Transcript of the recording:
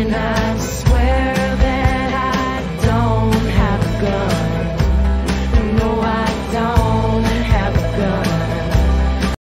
and I